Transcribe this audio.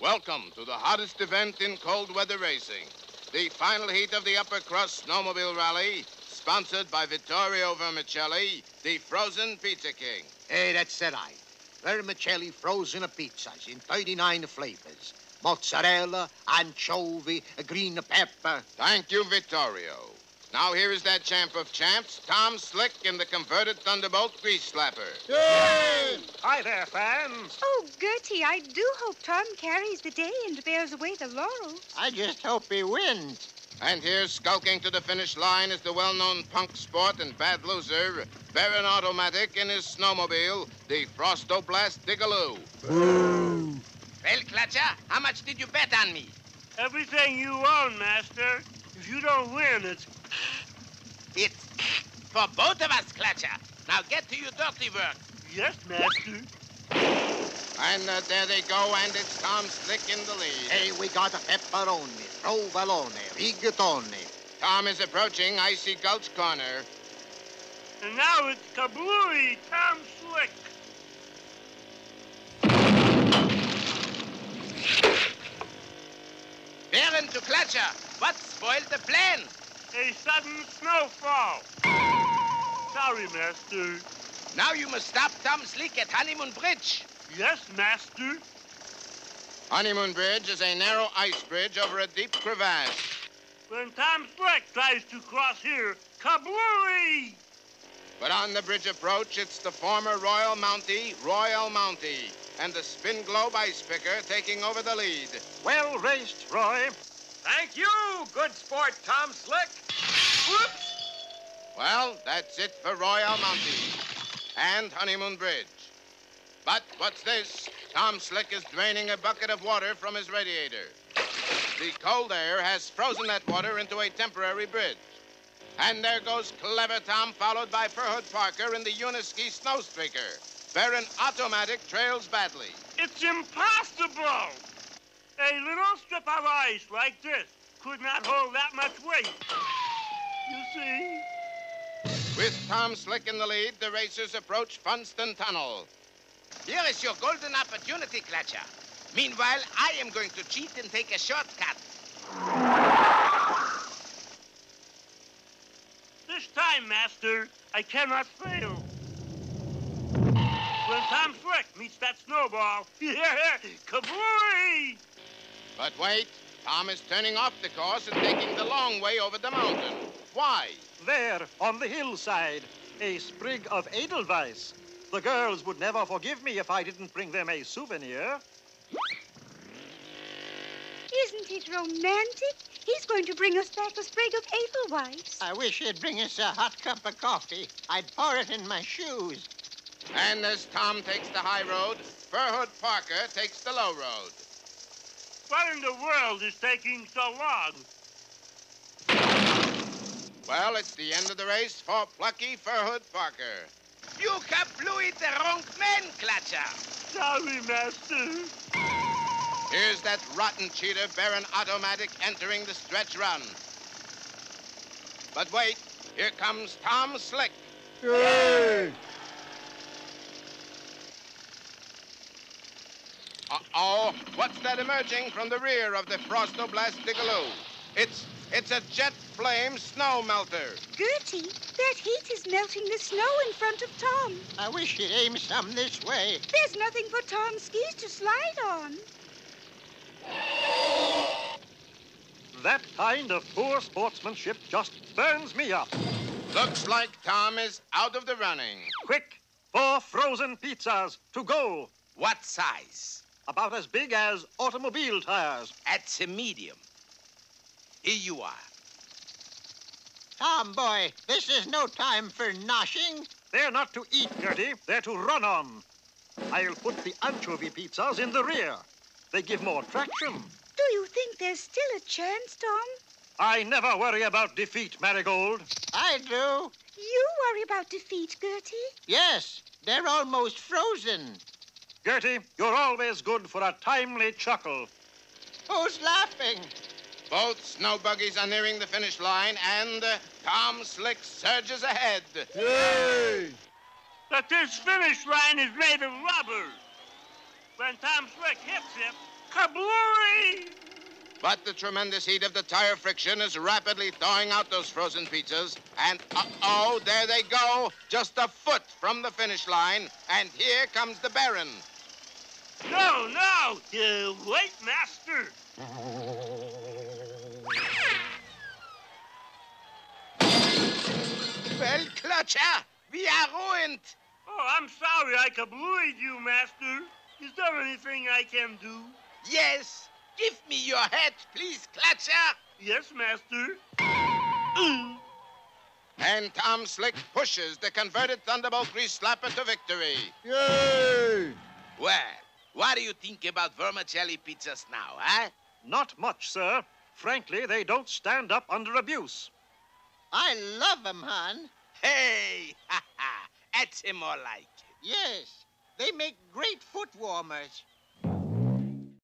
Welcome to the hottest event in cold weather racing, the final heat of the Upper Crust Snowmobile Rally, sponsored by Vittorio Vermicelli, the frozen pizza king. Hey, that's it, I. Vermicelli frozen pizzas in 39 flavors mozzarella, anchovy, green pepper. Thank you, Vittorio. Now here is that champ of champs, Tom Slick in the converted Thunderbolt grease slapper. Hi there, fans. Oh, Gertie, I do hope Tom carries the day and bears away the laurels. I just hope he wins. And here, skulking to the finish line, is the well-known punk sport and bad loser, Baron Otto Matic in his snowmobile, the Frostoblast Digaloo. Well, Clutcher, how much did you bet on me? Everything you own, Master. If you don't win, it's It's for both of us, Clutcher. Now get to your dirty work. yes, Master. And uh, there they go, and it's Tom Slick in the lead. Hey, we got a pepperoni, provolone, rigatoni. Tom is approaching Icy Gulch Corner. And now it's Kablooey Tom Slick. Baron to Clutcher. What spoiled the plan? A sudden snowfall. Sorry, Master. Now you must stop Tom Slick at Honeymoon Bridge. Yes, Master. Honeymoon Bridge is a narrow ice bridge over a deep crevasse. When Tom Slick tries to cross here, Kablooey! But on the bridge approach, it's the former Royal Mountie, Royal Mountie, and the Spin Globe Ice Picker taking over the lead. Well raced, Roy. Thank you, good sport, Tom Slick. Whoops! Well, that's it for Royal Mountie and Honeymoon Bridge. But what's this? Tom Slick is draining a bucket of water from his radiator. The cold air has frozen that water into a temporary bridge. And there goes Clever Tom, followed by Furhood Parker in the Uniski Snowstreaker. Baron Otto Matic trails badly. It's impossible! A little strip of ice like this could not hold that much weight. You see? With Tom Slick in the lead, the racers approach Funston Tunnel. Here is your golden opportunity, Clutcher. Meanwhile, I am going to cheat and take a shortcut. This time, Master, I cannot fail. When Tom Slick meets that snowball, kablooey! But wait, Tom is turning off the course and taking the long way over the mountain. Why? There, on the hillside, a sprig of Edelweiss. The girls would never forgive me if I didn't bring them a souvenir. Isn't it romantic? He's going to bring us back a sprig of Edelweiss. I wish he'd bring us a hot cup of coffee. I'd pour it in my shoes. And as Tom takes the high road, Furhood Parker takes the low road. What in the world is taking so long? Well, it's the end of the race for plucky Furhood Parker. You kablooey the wrong man, Clutcher. Sorry, Master. Here's that rotten cheater, Baron Otto Matic, entering the stretch run. But wait, here comes Tom Slick. Uh-oh, what's that emerging from the rear of the Frostoblast Digaloo? It's, it's a jet flame snow melter. Gertie, that heat is melting the snow in front of Tom. I wish he'd aim some this way. There's nothing for Tom's skis to slide on. That kind of poor sportsmanship just burns me up. Looks like Tom is out of the running. Quick, four frozen pizzas to go. What size? About as big as automobile tires. That's a medium. Here you are. Tom, boy, this is no time for noshing. They're not to eat, Gertie. They're to run on. I'll put the anchovy pizzas in the rear. They give more traction. Do you think there's still a chance, Tom? I never worry about defeat, Marigold. I do. You worry about defeat, Gertie. Yes, they're almost frozen. Gertie, you're always good for a timely chuckle. Who's laughing? Both snow buggies are nearing the finish line, and uh, Tom Slick surges ahead. Yay! But this finish line is made of rubber. When Tom Slick hits it, Kablooey! But the tremendous heat of the tire friction is rapidly thawing out those frozen pizzas. And uh-oh, there they go, just a foot from the finish line. And here comes the Baron. No, no! Uh, wait, Master! Well, Clutcher, we are ruined. Oh, I'm sorry I kablooied you, Master. Is there anything I can do? Yes. Give me your hat, please, Clutcher. Yes, Master. And Tom Slick pushes the converted Thunderbolt Grease Slapper to victory. Yay! Well, what do you think about vermicelli pizzas now, eh? Not much, sir. Frankly, they don't stand up under abuse. I love 'em, hon. Hey, ha ha. That's him more like. Yes, they make great foot warmers.